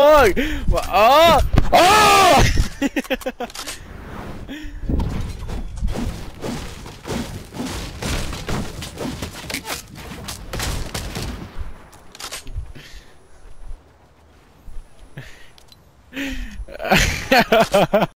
fuck? What? Oh! Oh!